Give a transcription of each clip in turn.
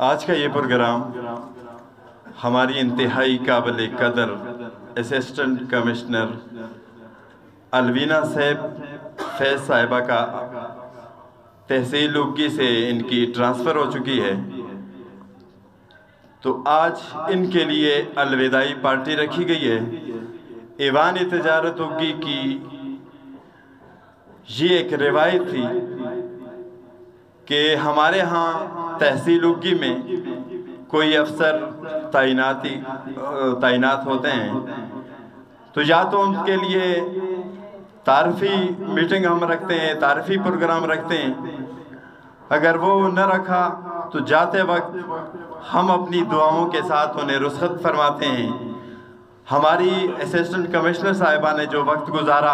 आज का ये प्रोग्राम हमारी इंतहाई काबिल कदर असिस्टेंट कमिश्नर अलवीना साहब, फैज साहिबा का तहसील उगी से इनकी ट्रांसफ़र हो चुकी है। तो आज इनके लिए अलविदाई पार्टी रखी गई है। ईवान तजारत उगी की ये एक रिवायत थी कि हमारे यहाँ तहसील उगी में कोई अफसर तैनाती, तैनात होते हैं। तो या तो उनके लिए तारफ़ी मीटिंग हम रखते हैं, तारफ़ी प्रोग्राम रखते हैं। अगर वो न रखा तो जाते वक्त हम अपनी दुआओं के साथ उन्हें रुसत फरमाते हैं। हमारी असिस्टेंट कमिश्नर साहिबा ने जो वक्त गुजारा,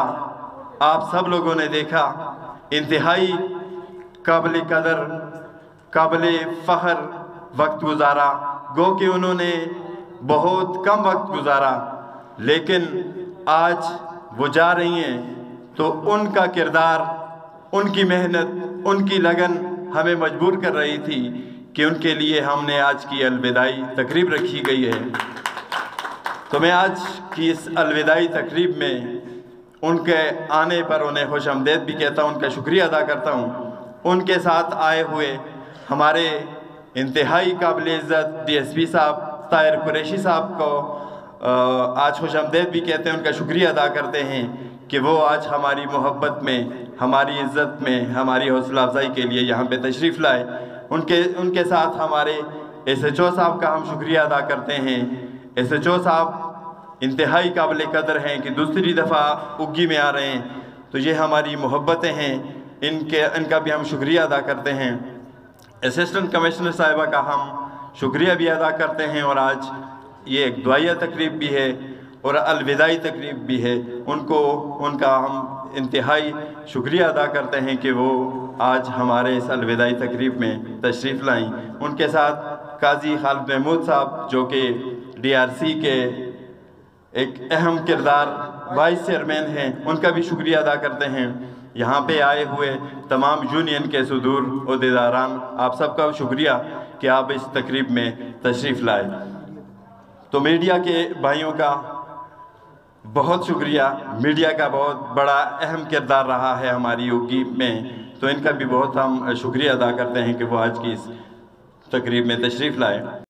आप सब लोगों ने देखा, इंतहाई काबिल कदर काबिल फ़ख्र वक्त गुजारा। गो कि उन्होंने बहुत कम वक्त गुजारा, लेकिन आज वो जा रही हैं तो उनका किरदार, उनकी मेहनत, उनकी लगन हमें मजबूर कर रही थी कि उनके लिए हमने आज की अलविदाई तकरीब रखी गई है। तो मैं आज की इस अलविदाई तकरीब में उनके आने पर उन्हें खुश आमदेद भी कहता हूँ, उनका शुक्रिया अदा करता हूँ। उनके साथ आए हुए हमारे इंतहाई काबिल इज़्ज़त डी एस पी साहब तायर कुरैशी साहब को आज खुश आमदेद भी कहते हैं, उनका शुक्रिया अदा करते हैं कि वो आज हमारी मोहब्बत में, हमारी इज़्ज़त में, हमारी हौसला अफजाई के लिए यहाँ पे तशरीफ़ लाए। उनके उनके साथ हमारे एस एच ओ साहब का हम शुक्रिया अदा करते हैं। एस एच ओ साहब इंतहाई काबिल कदर हैं कि दूसरी दफ़ा उगी में आ रहे हैं। तो ये हमारी मोहब्बतें हैं, इनके, इनका भी हम शुक्रिया अदा करते हैं। असिस्टेंट कमिश्नर साहिबा का हम शुक्रिया भी अदा करते हैं और आज ये एक दुआया तकरीब भी है और अलविदाई तकरीब भी है। उनको, उनका हम इंतहाई शुक्रिया अदा करते हैं कि वो आज हमारे इस अलविदाई तकरीब में तशरीफ़ लाई। उनके साथ काजी खालिद महमूद साहब, जो कि डीआरसी के एक अहम किरदार, वाइस चेयरमैन हैं, उनका भी शुक्रिया अदा करते हैं। यहाँ पे आए हुए तमाम यूनियन के सदूर अहदेदारान आप सबका शुक्रिया कि आप इस तकरीब में तशरीफ़ लाए। तो मीडिया के भाइयों का बहुत शुक्रिया। मीडिया का बहुत बड़ा अहम किरदार रहा है हमारी योगी में। तो इनका भी बहुत हम शुक्रिया अदा करते हैं कि वो आज की इस तकरीब में तशरीफ़ लाए।